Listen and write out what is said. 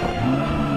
Música